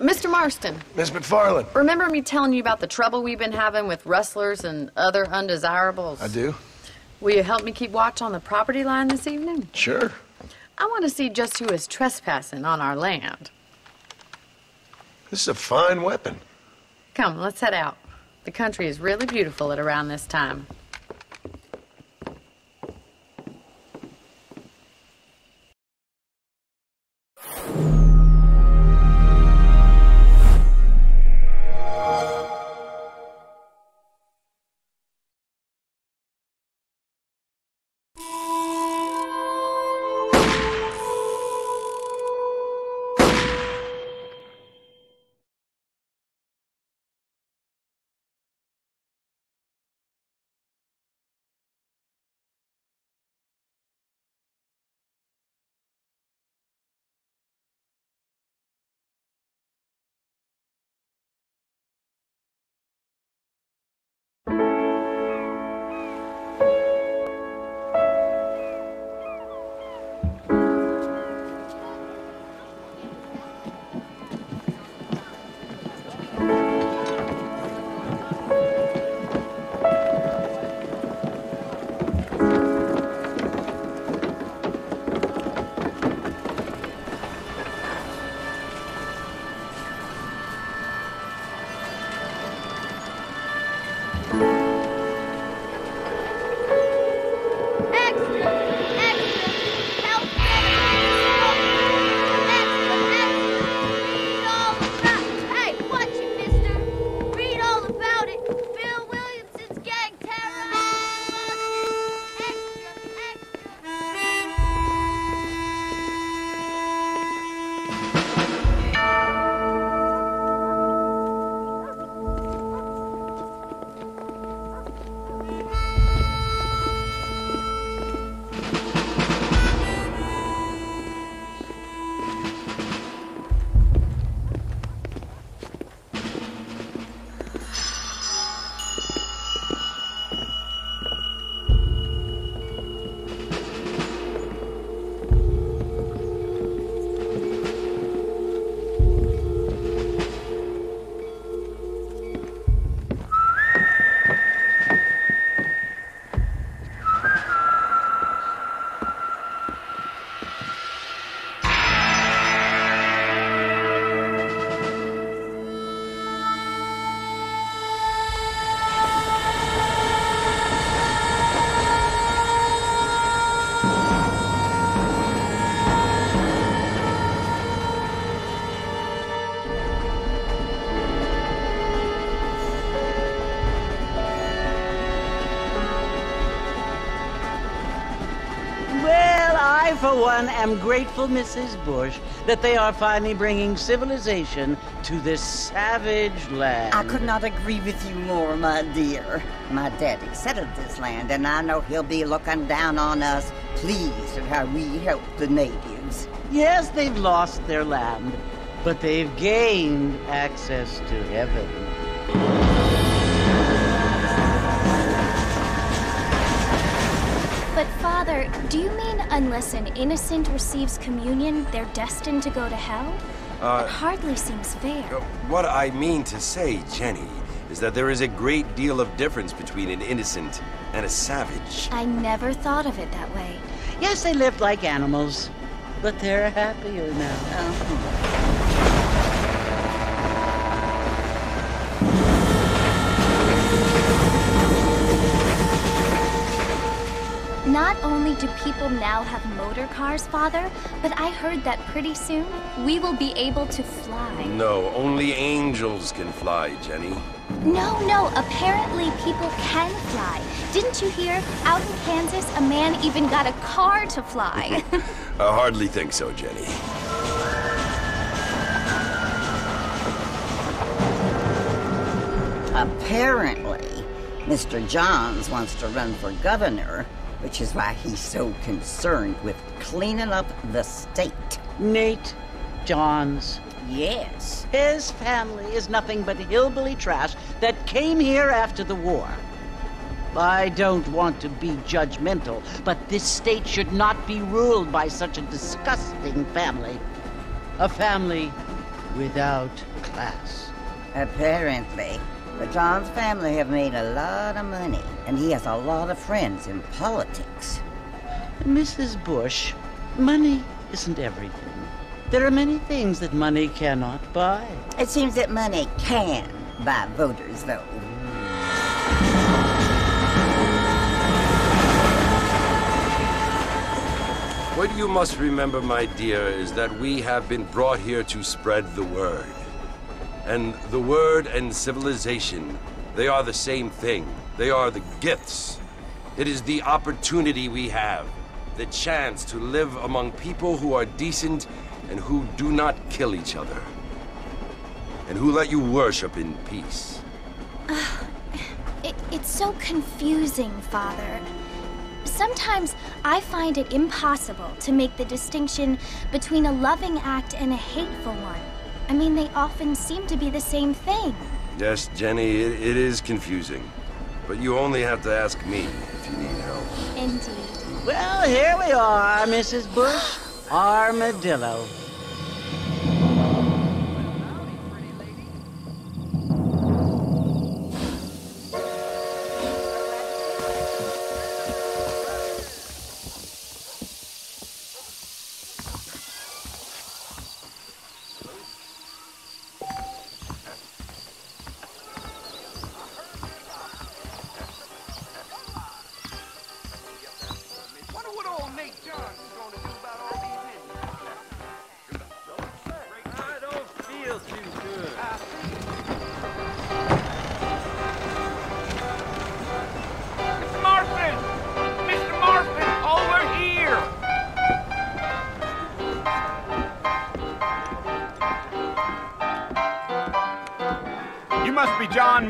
Mr. Marston, Miss MacFarlane. remember me telling you about the trouble we've been having with rustlers and other undesirables? I do? Will you help me keep watch on the property line this evening? Sure. I want to see just who is trespassing on our land. This is a fine weapon. Come, let's head out. The country is really beautiful at around this time. One, am grateful, Mrs. Bush, that they are finally bringing civilization to this savage land. I could not agree with you more, my dear. My daddy settled this land, and I know he'll be looking down on us, pleased at how we help the natives. Yes, they've lost their land, but they've gained access to heaven. Do you mean unless an innocent receives communion, they're destined to go to hell? Uh, It hardly seems fair. What I mean to say, Jenny, is that there is a great deal of difference between an innocent and a savage. I never thought of it that way. Yes, they lived like animals, but they're happier now. Not only do people now have motor cars, Father, but I heard that pretty soon we will be able to fly. No, only angels can fly, Jenny. No, no, apparently people can fly. Didn't you hear? Out in Kansas, a man even got a car to fly. I hardly think so, Jenny. Apparently, Mr. Johns wants to run for governor, which is why he's so concerned with cleaning up the state. Nate Johns. Yes. His family is nothing but hillbilly trash that came here after the war. I don't want to be judgmental, but this state should not be ruled by such a disgusting family. A family without class. Apparently. But John's family have made a lot of money, and he has a lot of friends in politics. Mrs. Bush, money isn't everything. There are many things that money cannot buy. It seems that money can buy voters, though. What you must remember, my dear, is that we have been brought here to spread the word. And the word and civilization, they are the same thing. They are the gifts. It is the opportunity we have, the chance to live among people who are decent and who do not kill each other. And who let you worship in peace. It, it's so confusing, Father. Sometimes I find it impossible to make the distinction between a loving act and a hateful one. I mean, they often seem to be the same thing. Yes, Jenny, it, it is confusing. But you only have to ask me if you need help. Indeed. Well, here we are, Mrs. Bush. Armadillo.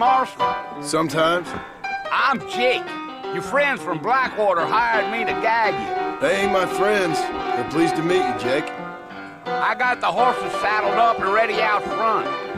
Marston. Sometimes. I'm Jake. Your friends from Blackwater hired me to gag you. They ain't my friends. They're pleased to meet you, Jake. I got the horses saddled up and ready out front.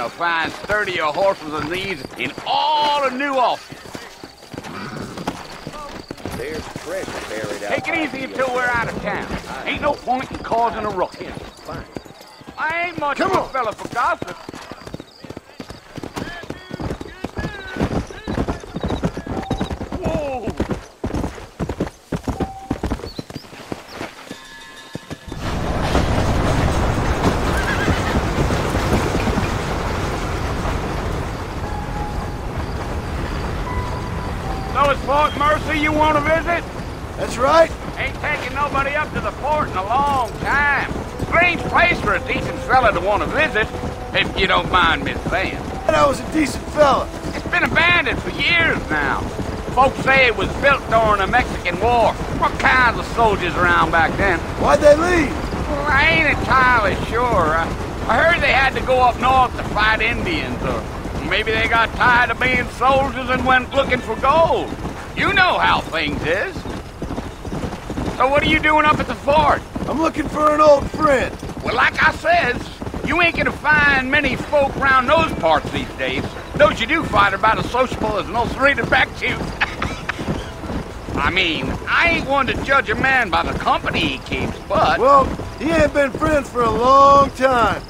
You ain't gonna find sturdier horses than these in all of New Austin. There's treasure buried out Take it easy the until we're out of town. Ain't no point in causing a ruckus. I ain't much Come of a fella for gossip. Whoa! So it's Fort Want to visit? That's right. Ain't taking nobody up to the fort in a long time. Strange place for a decent fella to want to visit, if you don't mind me saying. I was a decent fella. It's been abandoned for years now. Folks say it was built during the Mexican War. What kinds of soldiers around back then? Why'd they leave? Well, I ain't entirely sure. I, I heard they had to go up north to fight Indians, or maybe they got tired of being soldiers and went looking for gold. You know how things is. So what are you doing up at the fort? I'm looking for an old friend. Well, like I says, you ain't gonna find many folk round those parts these days. Those you do find are about as sociable as an ulcerated back tooth. I mean, I ain't one to judge a man by the company he keeps, but... Well, he ain't been friends for a long time.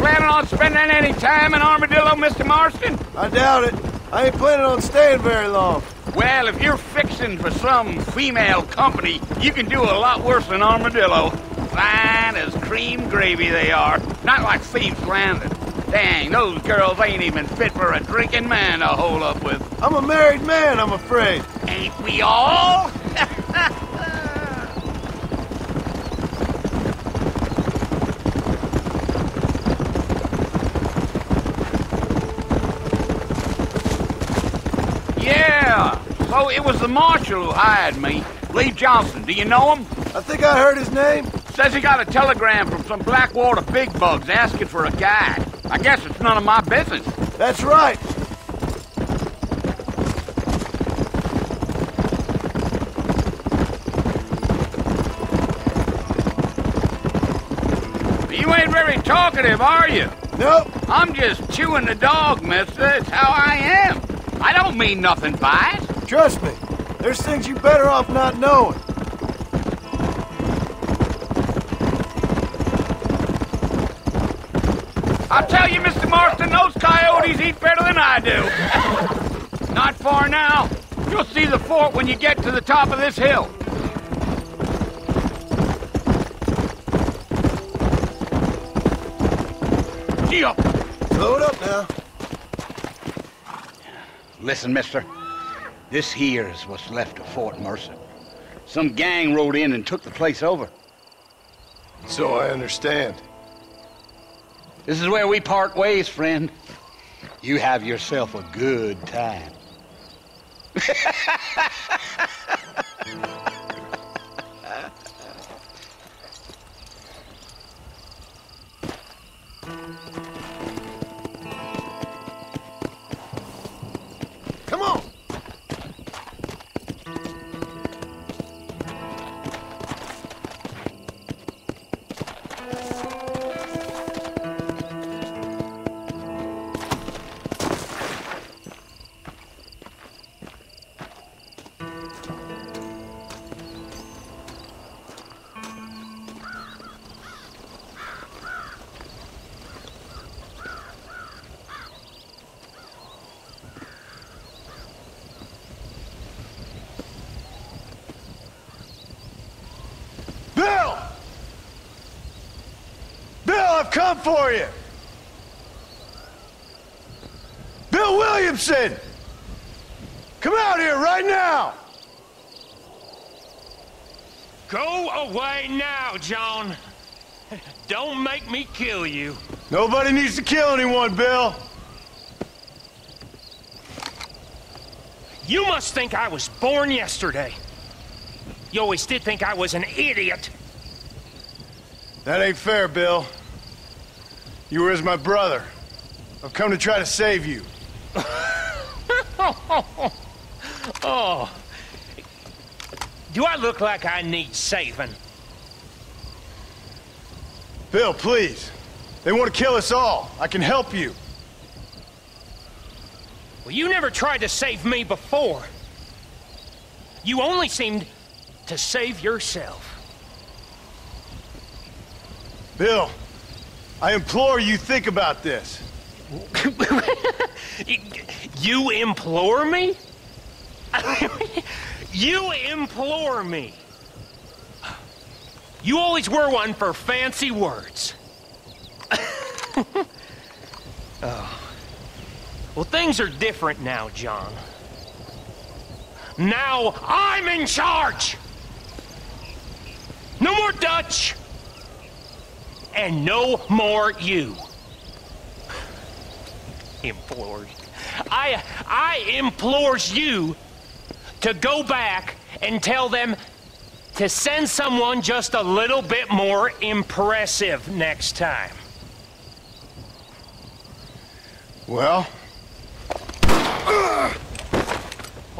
Planning on spending any time in Armadillo, Mr. Marston? I doubt it. I ain't planning on staying very long. Well, if you're fixing for some female company, you can do a lot worse than Armadillo. Fine as cream gravy they are. Not like Thieves Landing. Dang, those girls ain't even fit for a drinking man to hole up with. I'm a married man, I'm afraid. Ain't we all? So it was the marshal who hired me. Leigh Johnson. Do you know him? I think I heard his name. Says he got a telegram from some Blackwater big bugs asking for a guide. I guess it's none of my business. That's right. You ain't very talkative, are you? Nope. I'm just chewing the dog, mister. It's how I am. I don't mean nothing by it. Trust me. There's things you better off not knowing. I'll tell you, Mr. Marston, those coyotes eat better than I do. Not far now. You'll see the fort when you get to the top of this hill. Gee up. It up now. Listen, mister. This here is what's left of Fort Mercer. Some gang rode in and took the place over. So I understand. This is where we part ways, friend. You have yourself a good time. come for you! Bill Williamson! Come out here right now! Go away now, John. Don't make me kill you. Nobody needs to kill anyone, Bill. You must think I was born yesterday. You always did think I was an idiot. That ain't fair, Bill. You were as my brother. I've come to try to save you. oh. Do I look like I need saving? Bill, please. They want to kill us all. I can help you. Well, you never tried to save me before. You only seemed to save yourself. Bill, I implore you think about this. you implore me? you implore me. You always were one for fancy words. oh. Well, things are different now, John. Now I'm in charge! No more Dutch! And no more you. Implored. I I implores you to go back and tell them to send someone just a little bit more impressive next time. Well,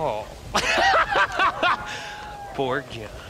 Oh. Poor John.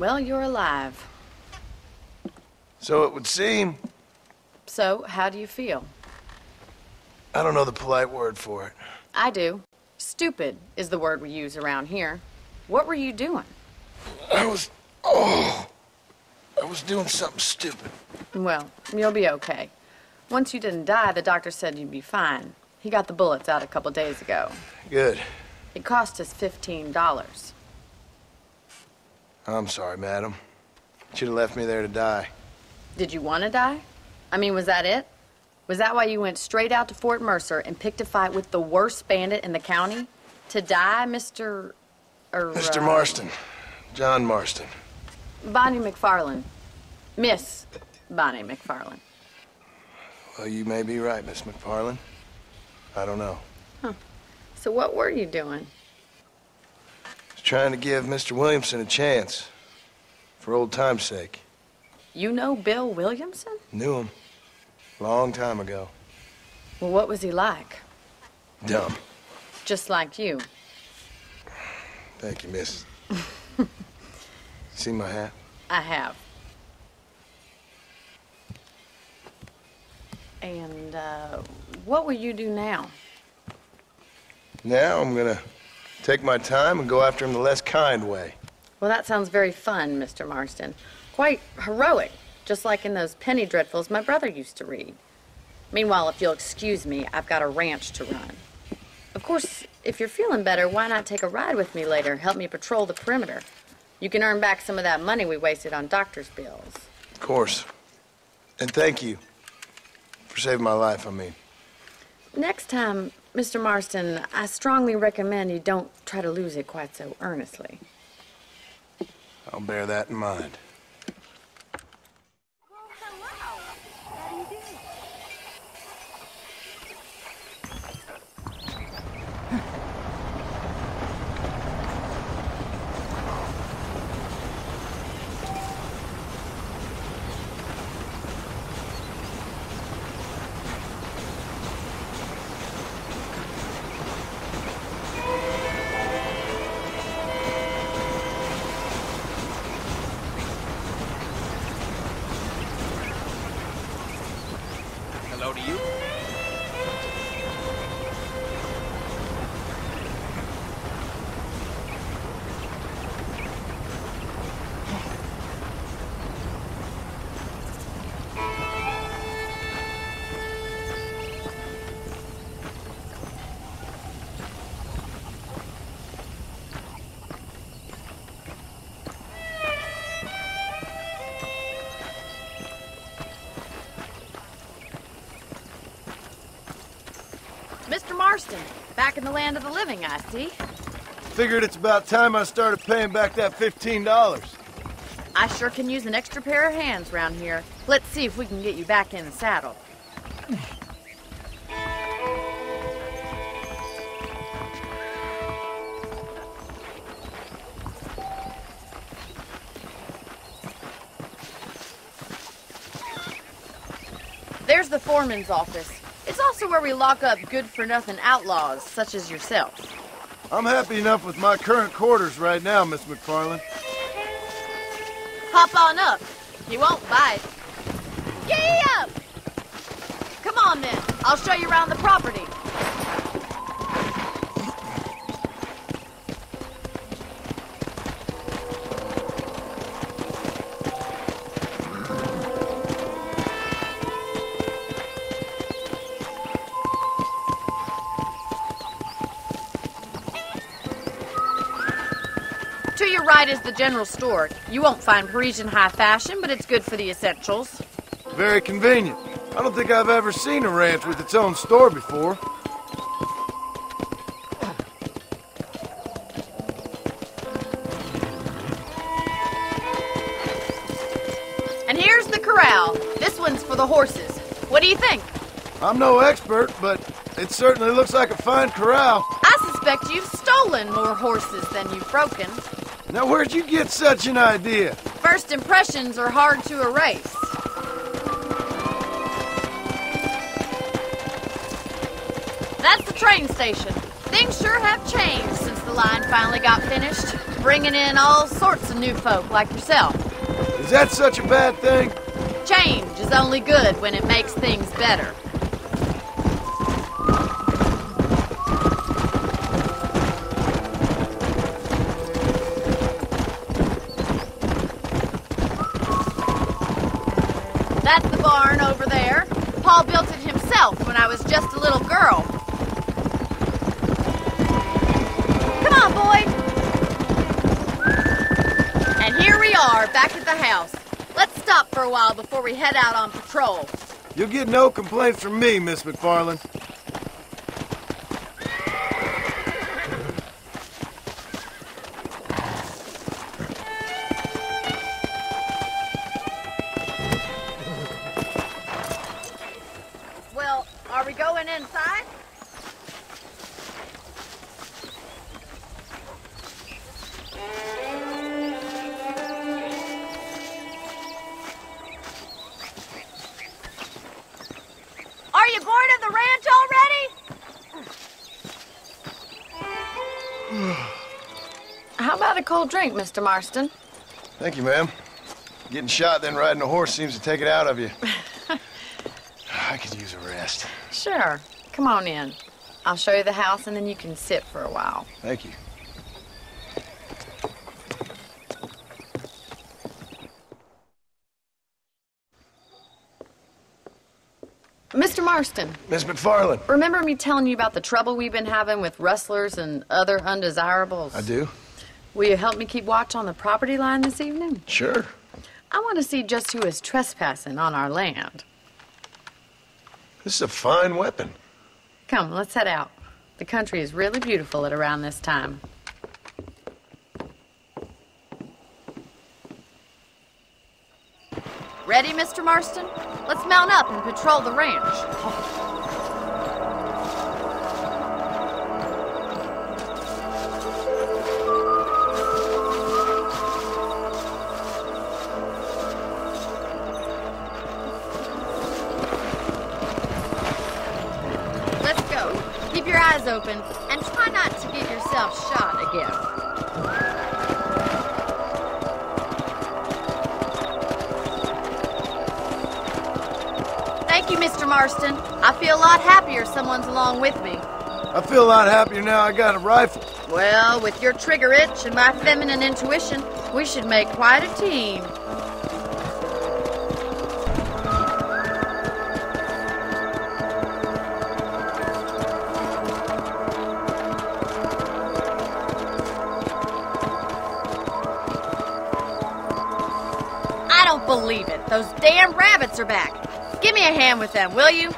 Well, you're alive. so it would seem. So, how do you feel? I don't know the polite word for it. I do. Stupid is the word we use around here. What were you doing? I was. Oh. I was doing something stupid. Well, you'll be okay. Once you didn't die, the doctor said you'd be fine. He got the bullets out a couple days ago. Good. It cost us $15. I'm sorry, madam. Should have left me there to die. Did you want to die? I mean, was that it? Was that why you went straight out to Fort Mercer and picked a fight with the worst bandit in the county? To die, Mr. Er, Mr. uh, Marston. John Marston. Bonnie MacFarlane. Miss Bonnie MacFarlane. Well, you may be right, Miss MacFarlane. I don't know. Huh. So what were you doing? Trying to give Mr. Williamson a chance. For old time's sake. You know Bill Williamson? Knew him. Long time ago. Well, what was he like? Dumb. Just like you. Thank you, miss. See my hat? I have. And, uh, what will you do now? Now I'm gonna take my time and go after him the less kind way. Well, that sounds very fun, Mr. Marston. Quite heroic, just like in those penny dreadfuls my brother used to read. Meanwhile, if you'll excuse me, I've got a ranch to run. Of course, if you're feeling better, why not take a ride with me later? Help me patrol the perimeter. You can earn back some of that money we wasted on doctor's bills. Of course. And thank you. For saving my life, I mean. Next time, Mr. Marston, I strongly recommend you don't try to lose it quite so earnestly. I'll bear that in mind. Mr. Marston, back in the land of the living, I see. Figured it's about time I started paying back that $15. I sure can use an extra pair of hands round here. Let's see if we can get you back in the saddle. There's the foreman's office. Also where we lock up good-for-nothing outlaws, such as yourself. I'm happy enough with my current quarters right now, Miss MacFarlane. Hop on up. You won't bite. Giddy up! Come on then. I'll show you around the property. The general store. You won't find Parisian high fashion, but it's good for the essentials. Very convenient. I don't think I've ever seen a ranch with its own store before. And here's the corral. This one's for the horses. What do you think? I'm no expert, but it certainly looks like a fine corral. I suspect you've stolen more horses than you've broken. Now, where'd you get such an idea? First impressions are hard to erase. That's the train station. Things sure have changed since the line finally got finished, bringing in all sorts of new folk like yourself. Is that such a bad thing? Change is only good when it makes things better. Barn over there. Paul built it himself when I was just a little girl. Come on, boy. And here we are, back at the house. Let's stop for a while before we head out on patrol. You'll get no complaints from me, Miss MacFarlane. Cold drink, Mr. Marston? Thank you, ma'am. Getting shot, then riding a horse seems to take it out of you. I could use a rest. Sure. Come on in. I'll show you the house and then you can sit for a while. Thank you. Mr. Marston, Miss MacFarlane. remember me telling you about the trouble we've been having with rustlers and other undesirables? I do. Will you help me keep watch on the property line this evening? Sure. I want to see just who is trespassing on our land. This is a fine weapon. Come, let's head out. The country is really beautiful at around this time. Ready, Mr. Marston? Let's mount up and patrol the ranch. And try not to get yourself shot again. Thank you, Mr. Marston. I feel a lot happier someone's along with me. I feel a lot happier now I got a rifle. Well, with your trigger itch and my feminine intuition, we should make quite a team. Those damn rabbits are back. Give me a hand with them, will you?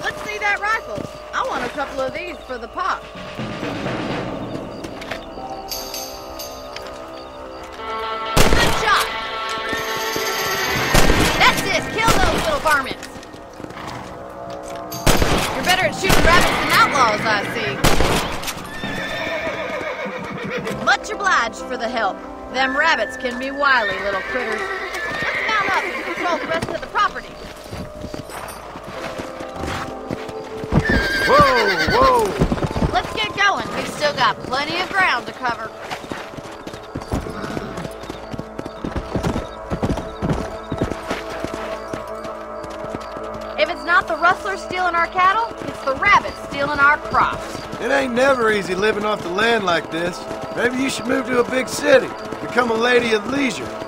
Let's see that rifle. I want a couple of these for the pop. Good shot. That's it. Kill those little varmints. You're better at shooting rabbits than outlaws, I see. Much obliged for the help. Them rabbits can be wily little critters. Let's mount up and patrol the rest of the property. Whoa, whoa! Let's get going. We've still got plenty of ground to cover. If it's not the rustlers stealing our cattle, it's the rabbits stealing our crops. It ain't never easy living off the land like this. Maybe you should move to a big city. Become a lady of leisure.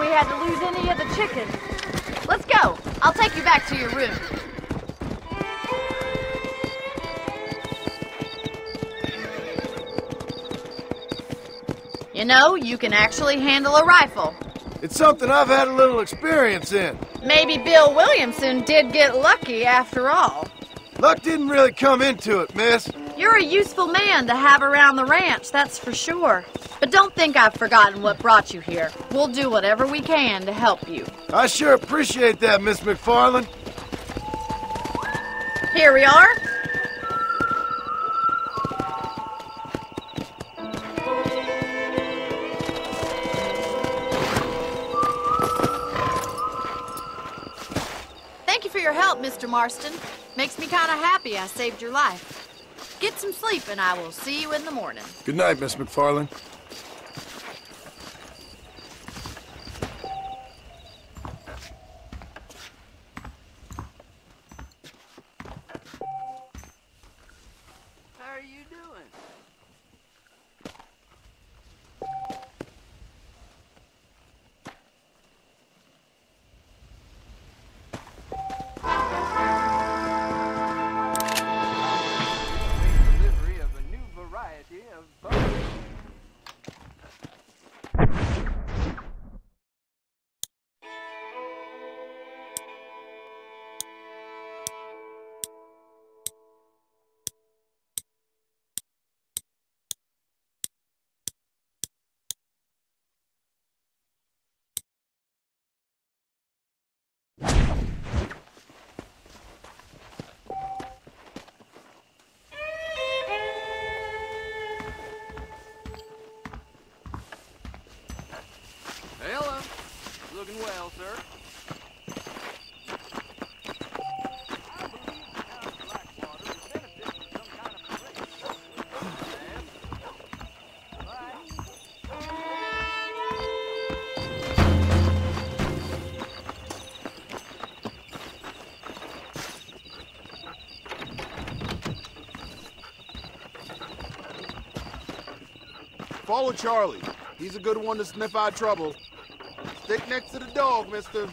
We had to lose any of the chickens. Let's go. I'll take you back to your room. You know, you can actually handle a rifle. It's something I've had a little experience in. Maybe Bill Williamson did get lucky after all. Luck didn't really come into it, miss. You're a useful man to have around the ranch, that's for sure. But don't think I've forgotten what brought you here. We'll do whatever we can to help you. I sure appreciate that, Miss MacFarlane. Here we are. Thank you for your help, Mr. Marston. Makes me kind of happy I saved your life. Get some sleep and I will see you in the morning. Good night, Miss MacFarlane. Well, sir. Follow Charlie. He's a good one to sniff out trouble. Stick next to the dog, mister.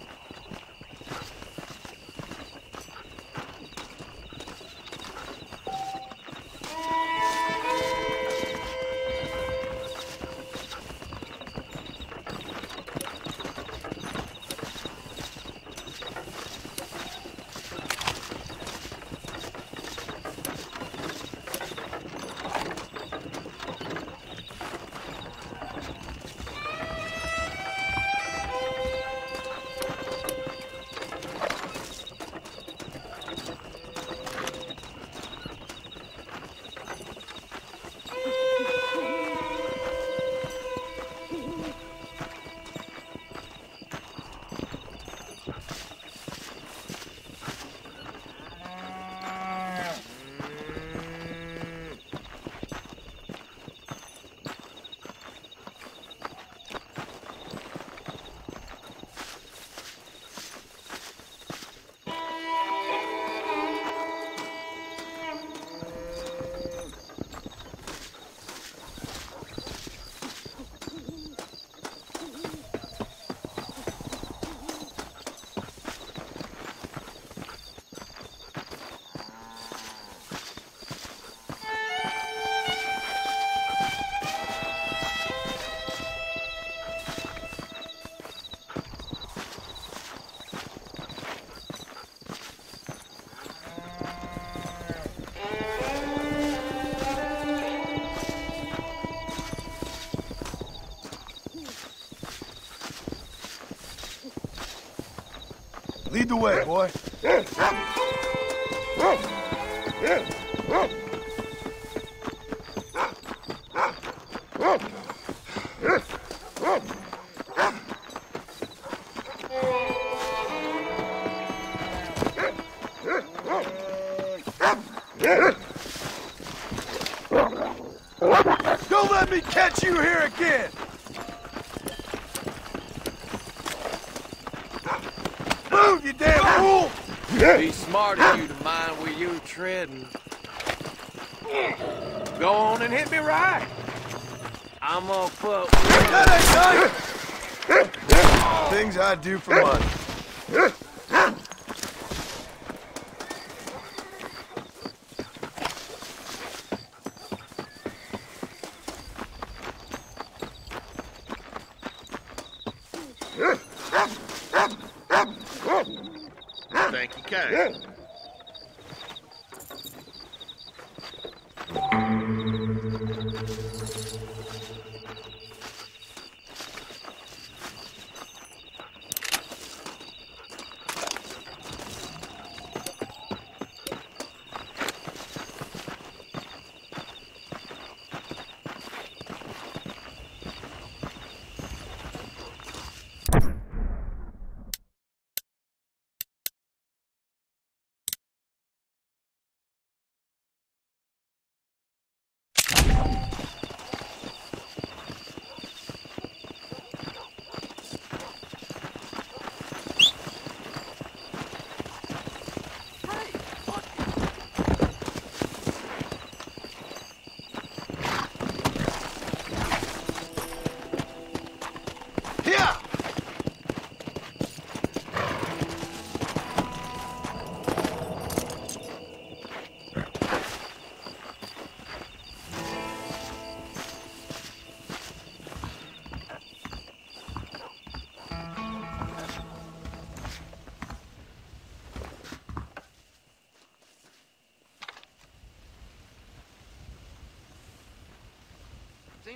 The way, boy. Go on and hit me right. I'm gonna put. That ain't done! Things I do for money.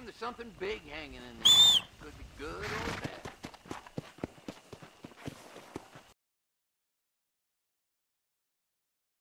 claim there's something big hanging in there. Could be good or bad.